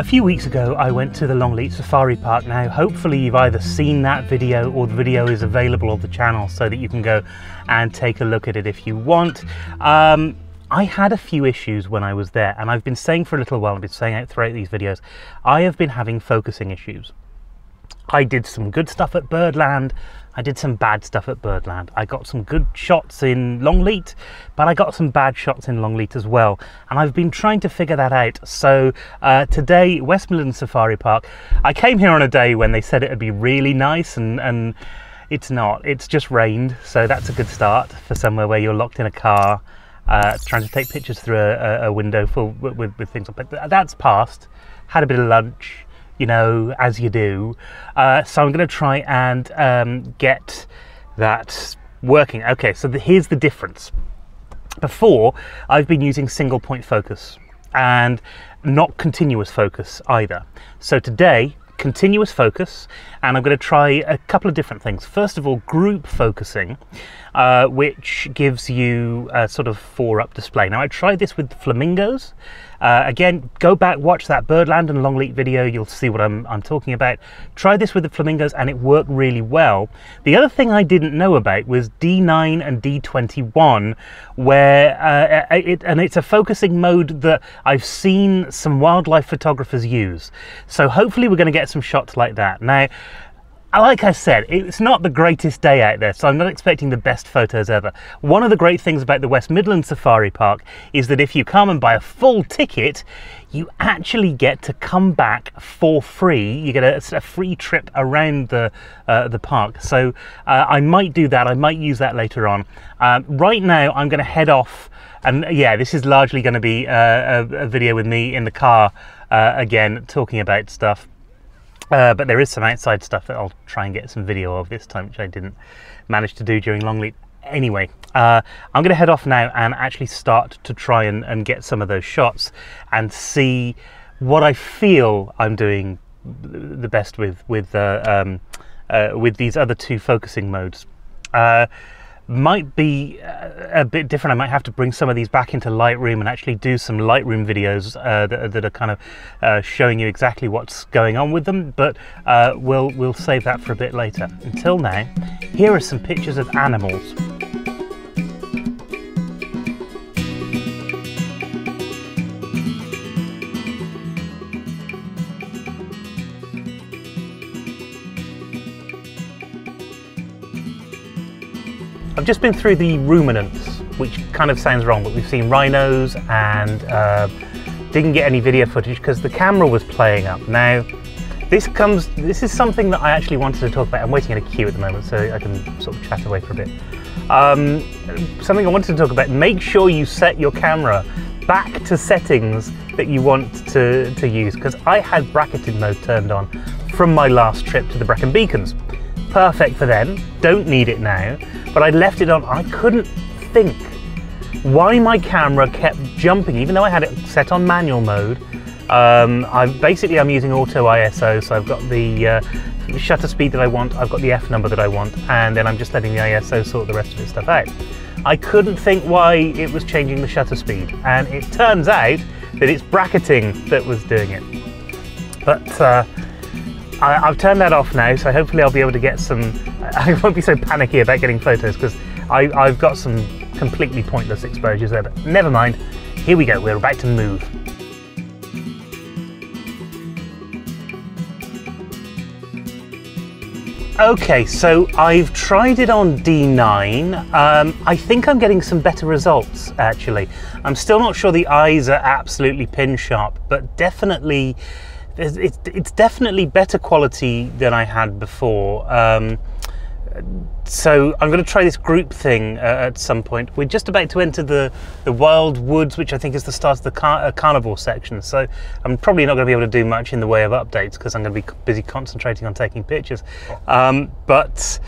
A few weeks ago, I went to the Longleat Safari Park. Now, hopefully, you've either seen that video or the video is available on the channel so that you can go and take a look at it if you want. Um, I had a few issues when I was there, and I've been saying for a little while, I've been saying it throughout these videos, I have been having focusing issues. I did some good stuff at Birdland. I did some bad stuff at Birdland. I got some good shots in Longleat, but I got some bad shots in Longleat as well. And I've been trying to figure that out. So uh, today, West Midlands Safari Park, I came here on a day when they said it would be really nice and, and it's not. It's just rained. So that's a good start for somewhere where you're locked in a car, uh, trying to take pictures through a, a window full with, with, things. But that's passed. Had a bit of lunch you know, as you do. Uh, so I'm going to try and um, get that working. Okay, so the, here's the difference. Before, I've been using single point focus and not continuous focus either. So today, continuous focus, and I'm going to try a couple of different things. First of all, group focusing, uh, which gives you a sort of four up display. Now, I tried this with flamingos, uh, again, go back, watch that Birdland and Longleat video, you'll see what I'm, I'm talking about. Try this with the flamingos and it worked really well. The other thing I didn't know about was D9 and D21, where, uh, it, and it's a focusing mode that I've seen some wildlife photographers use. So hopefully we're going to get some shots like that. Now, like I said, it's not the greatest day out there, so I'm not expecting the best photos ever. One of the great things about the West Midlands Safari Park is that if you come and buy a full ticket, you actually get to come back for free. You get a, a free trip around the uh, the park. So uh, I might do that. I might use that later on. Um, right now, I'm going to head off, and yeah, this is largely going to be uh, a, a, video with me in the car uh, again, talking about stuff. Uh, but there is some outside stuff that I'll try and get some video of this time, which I didn't manage to do during Longleat. Anyway, uh, I'm going to head off now and actually start to try and, and get some of those shots and see what I feel I'm doing the best with with uh, um, uh, with these other two focusing modes. Might be uh, a bit different. I might have to bring some of these back into Lightroom and actually do some Lightroom videos uh, that, that, are kind of uh, showing you exactly what's going on with them. But uh, we'll we'll save that for a bit later. Until now, here are some pictures of animals. I've just been through the ruminants, which kind of sounds wrong, but we've seen rhinos and uh, didn't get any video footage because the camera was playing up. Now, this comes, this is something that I actually wanted to talk about. I'm waiting in a queue at the moment, so I can sort of chat away for a bit. Um, something I wanted to talk about, make sure you set your camera back to settings that you want to, to use, because I had bracketed mode turned on from my last trip to the Brecon Beacons. Perfect for then, don't need it now but I left it on. I couldn't think why my camera kept jumping, even though I had it set on manual mode. Um, I basically I'm using auto ISO, so I've got the uh, shutter speed that I want, I've got the f number that I want, and then I'm just letting the ISO sort the rest of its stuff out. I couldn't think why it was changing the shutter speed, and it turns out that it's bracketing that was doing it. But uh, I, have turned that off now, so hopefully I'll be able to get some. I won't be so panicky about getting photos because I've got some completely pointless exposures there. But never mind. Here we go. We're about to move. Okay, so I've tried it on D9. Um, I think I'm getting some better results, actually. I'm still not sure the eyes are absolutely pin sharp, but definitely it's, it's definitely better quality than I had before. Um, so I'm going to try this group thing uh, at some point. We're just about to enter the, the wild woods, which I think is the start of the car uh, carnivore section. So I'm probably not going to be able to do much in the way of updates because I'm going to be busy concentrating on taking pictures. Um, but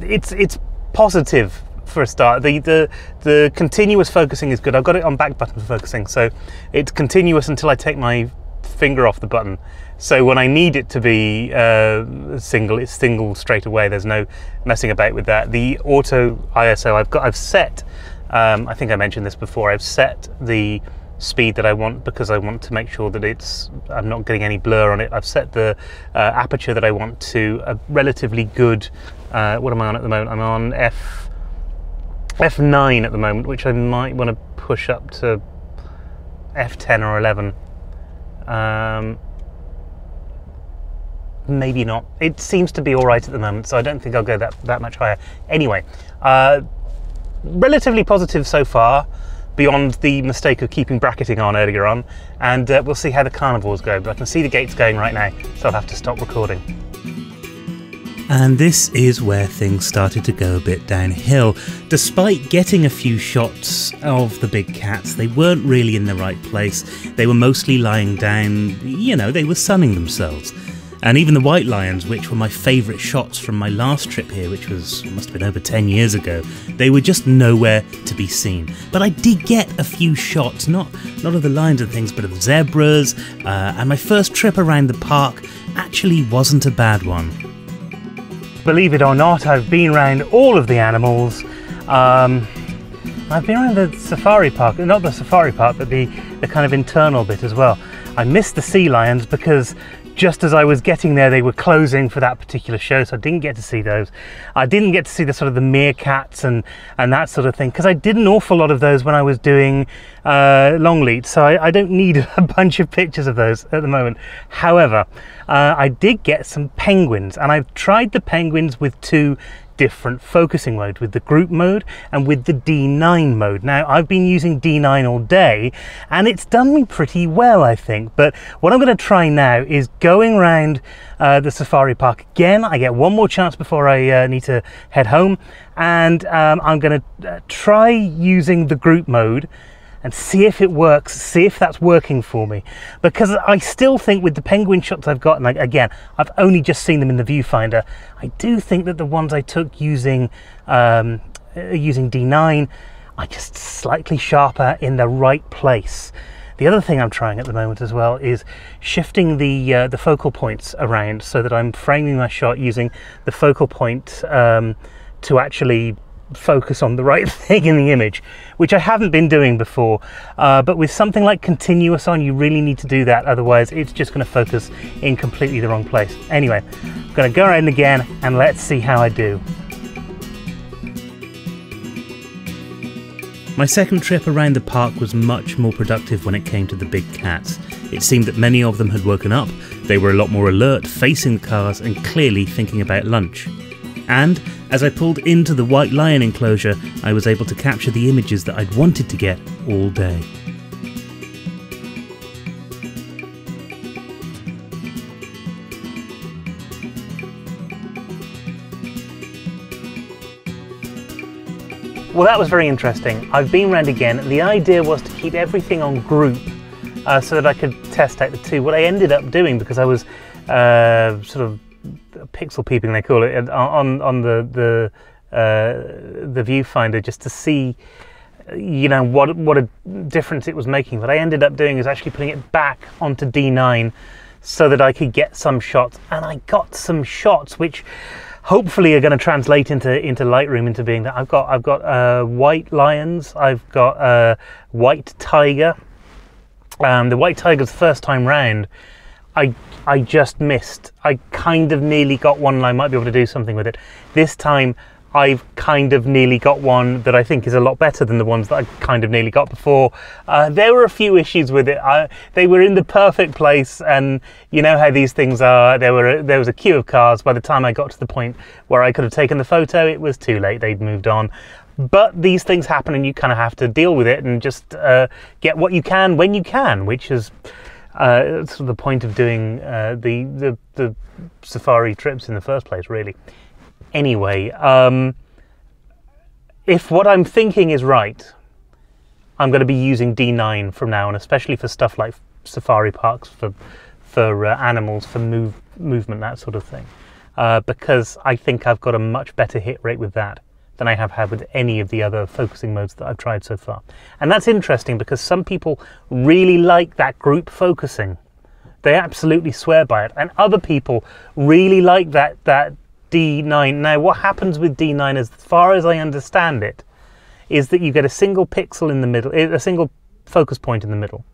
it's it's positive for a start. The, the the continuous focusing is good. I've got it on back button focusing, so it's continuous until I take my finger off the button. So when I need it to be uh, single, it's single straight away. There's no messing about with that. The auto ISO I've got, I've set. Um, I think I mentioned this before. I've set the speed that I want because I want to make sure that it's I'm not getting any blur on it. I've set the uh, aperture that I want to a relatively good. Uh, what am I on at the moment? I'm on f f9 at the moment, which I might want to push up to f10 or 11. Um, maybe not. It seems to be all right at the moment, so I don't think I'll go that that much higher. Anyway, uh, relatively positive so far beyond the mistake of keeping bracketing on earlier on, and uh, we'll see how the carnivores go. But I can see the gates going right now, so I'll have to stop recording. And this is where things started to go a bit downhill. Despite getting a few shots of the big cats, they weren't really in the right place. They were mostly lying down, you know, they were sunning themselves. And even the white lions, which were my favourite shots from my last trip here, which was must have been over 10 years ago, they were just nowhere to be seen. But I did get a few shots, not, not of the lions and things, but of zebras, uh, and my first trip around the park actually wasn't a bad one. Believe it or not, I've been around all of the animals. Um, I've been around the safari park, not the safari park, but the, the kind of internal bit as well. I missed the sea lions because just as I was getting there, they were closing for that particular show, so I didn't get to see those. I didn't get to see the sort of the meerkats and and that sort of thing because I did an awful lot of those when I was doing uh, Longleat, so I, I, don't need a bunch of pictures of those at the moment. However, uh, I did get some penguins, and I've tried the penguins with two different focusing mode with the group mode and with the D9 mode. Now I've been using D9 all day and it's done me pretty well I think but what I'm going to try now is going around uh, the safari park again. I get one more chance before I uh, need to head home and um, I'm going to uh, try using the group mode and see if it works, see if that's working for me. Because I still think with the penguin shots I've got, and again, I've only just seen them in the viewfinder, I do think that the ones I took using, um, uh, using D9 are just slightly sharper in the right place. The other thing I'm trying at the moment as well is shifting the uh, the focal points around so that I'm framing my shot using the focal point um, to actually focus on the right thing in the image, which I haven't been doing before. Uh, but with something like continuous on, you really need to do that. Otherwise, it's just going to focus in completely the wrong place. Anyway, I'm going to go around again and let's see how I do. My second trip around the park was much more productive when it came to the big cats. It seemed that many of them had woken up, they were a lot more alert, facing the cars and clearly thinking about lunch. And as I pulled into the white lion enclosure, I was able to capture the images that I'd wanted to get all day. Well, that was very interesting. I've been around again. The idea was to keep everything on group uh, so that I could test out the two. What I ended up doing, because I was uh, sort of pixel peeping they call it on on the the uh, the viewfinder just to see you know what what a difference it was making. What I ended up doing is actually putting it back onto D9 so that I could get some shots, and I got some shots which hopefully are going to translate into into Lightroom into being that I've got I've got uh, white lions, I've got a uh, white tiger. Um, the white tiger's first time round I I just missed. I kind of nearly got one and I might be able to do something with it. This time I've kind of nearly got one that I think is a lot better than the ones that I kind of nearly got before. Uh, there were a few issues with it. I, they were in the perfect place, and you know how these things are. There were there was a queue of cars. By the time I got to the point where I could have taken the photo, it was too late. They'd moved on. But these things happen, and you kind of have to deal with it and just uh, get what you can when you can, which is uh, sort of the point of doing uh, the, the, the safari trips in the first place, really. Anyway, um, if what I'm thinking is right, I'm going to be using D9 from now on, especially for stuff like safari parks, for for uh, animals, for move movement, that sort of thing, uh, because I think I've got a much better hit rate with that than I have had with any of the other focusing modes that I've tried so far. And that's interesting because some people really like that group focusing. They absolutely swear by it. And other people really like that, that D9. Now, what happens with D9, as far as I understand it, is that you get a single pixel in the middle, eh, a single focus point in the middle.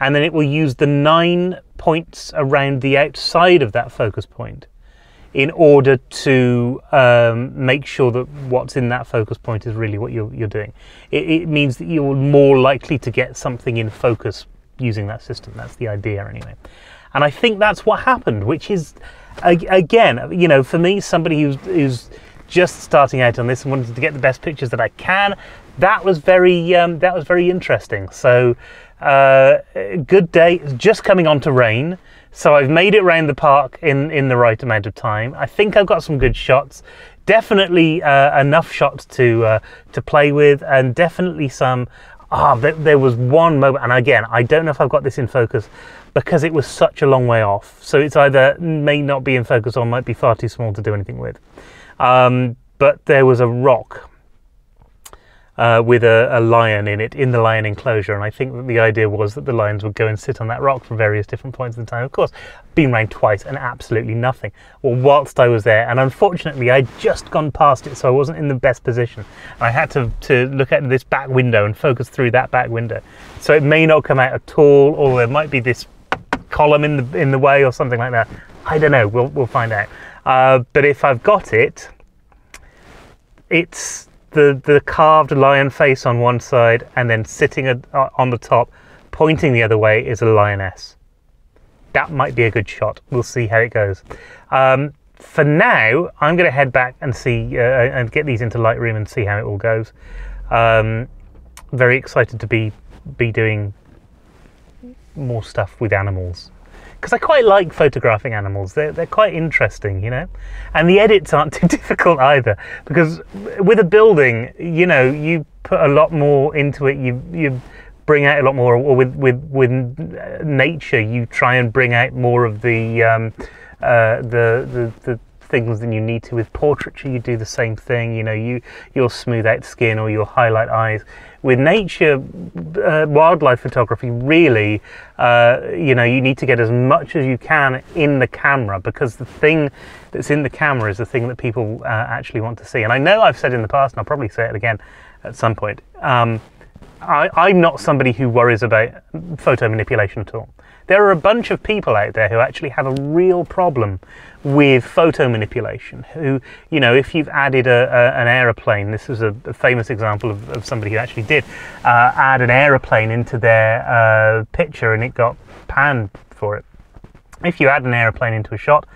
And then it will use the nine points around the outside of that focus point in order to um, make sure that what's in that focus point is really what you're, you're doing. It, it, means that you're more likely to get something in focus using that system. That's the idea, anyway. And I think that's what happened, which is, again, you know, for me, somebody who's, who's just starting out on this and wanted to get the best pictures that I can, that was very, um, that was very interesting. So, uh, good day. It's just coming on to rain. So I've made it around the park in, in the right amount of time. I think I've got some good shots. Definitely uh, enough shots to uh, to play with, and definitely some. Ah, there, there was one moment, and again, I don't know if I've got this in focus because it was such a long way off. So it's either may not be in focus or might be far too small to do anything with. Um, but there was a rock uh, with a, a, lion in it in the lion enclosure. And I think that the idea was that the lions would go and sit on that rock from various different points in time. Of course, been around twice and absolutely nothing. Well, whilst I was there, and unfortunately, I'd just gone past it, so I wasn't in the best position. I had to, to look at this back window and focus through that back window. So it may not come out at all, or there might be this column in the in the way or something like that. I don't know. We'll we'll find out. Uh, but if I've got it, it's the, the carved lion face on one side and then sitting uh, on the top, pointing the other way, is a lioness. That might be a good shot. We'll see how it goes. Um, for now, I'm going to head back and see uh, and get these into Lightroom and see how it all goes. Um, very excited to be be doing more stuff with animals because I quite like photographing animals. They're, they're quite interesting, you know? And the edits aren't too difficult either because with a building, you know, you put a lot more into it. You, you bring out a lot more, or with, with, with nature, you try and bring out more of the, um, uh, the, the, the things than you need to. With portraiture, you do the same thing. You know, you you'll smooth out skin or you'll highlight eyes. With nature, uh, wildlife photography, really, uh, you know, you need to get as much as you can in the camera because the thing that's in the camera is the thing that people uh, actually want to see. And I know I've said in the past, and I'll probably say it again at some point. Um, I, am not somebody who worries about photo manipulation at all. There are a bunch of people out there who actually have a real problem with photo manipulation. Who, you know, if you've added a, a, an aeroplane, this is a, a famous example of, of, somebody who actually did uh, add an aeroplane into their uh, picture and it got panned for it. If you add an aeroplane into a shot,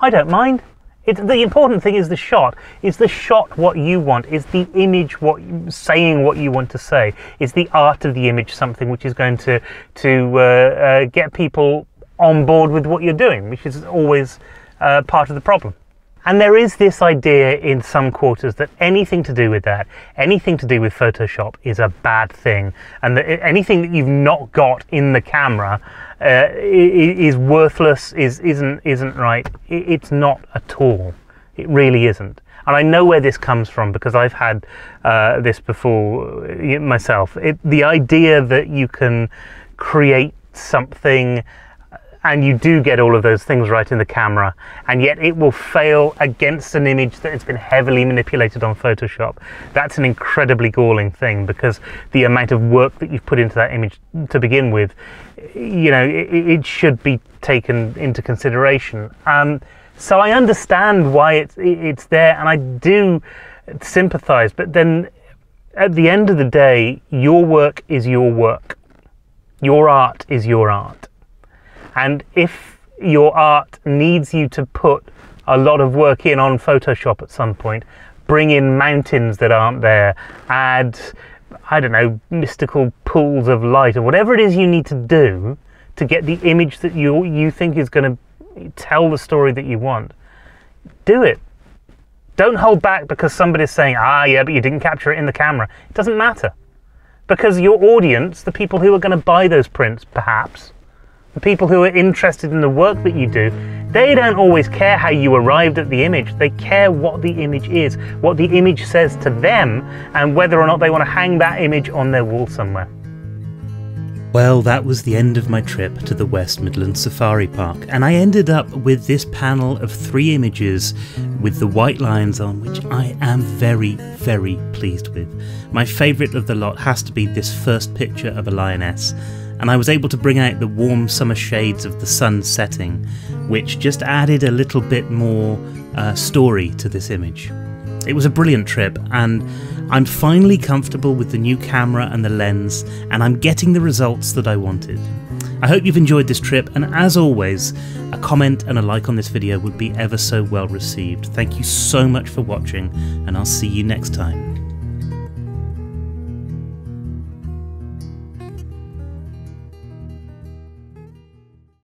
I don't mind. The important thing is the shot. Is the shot what you want? Is the image what saying what you want to say? Is the art of the image something which is going to to uh, uh, get people on board with what you're doing, which is always uh, part of the problem. And there is this idea in some quarters that anything to do with that, anything to do with Photoshop, is a bad thing, and that anything that you've not got in the camera uh, is worthless, is isn't isn't right. It's not at all. It really isn't. And I know where this comes from because I've had uh, this before uh, myself. It, the idea that you can create something and you do get all of those things right in the camera, and yet it will fail against an image that has been heavily manipulated on Photoshop. That's an incredibly galling thing because the amount of work that you've put into that image to begin with, you know, it, it should be taken into consideration. Um, so I understand why it's it's there, and I do sympathise. But then, at the end of the day, your work is your work. Your art is your art and if your art needs you to put a lot of work in on Photoshop at some point, bring in mountains that aren't there, add, I don't know, mystical pools of light or whatever it is you need to do to get the image that you, you think is going to tell the story that you want, do it. Don't hold back because somebody's saying, ah, yeah, but you didn't capture it in the camera. It doesn't matter. Because your audience, the people who are going to buy those prints, perhaps, the people who are interested in the work that you do, they don't always care how you arrived at the image. They care what the image is, what the image says to them, and whether or not they want to hang that image on their wall somewhere. Well, that was the end of my trip to the West Midlands Safari Park, and I ended up with this panel of three images with the white lions on, which I am very, very pleased with. My favourite of the lot has to be this first picture of a lioness, and I was able to bring out the warm summer shades of the sun setting, which just added a little bit more uh, story to this image. It was a brilliant trip, and I'm finally comfortable with the new camera and the lens, and I'm getting the results that I wanted. I hope you've enjoyed this trip, and as always, a comment and a like on this video would be ever so well received. Thank you so much for watching, and I'll see you next time.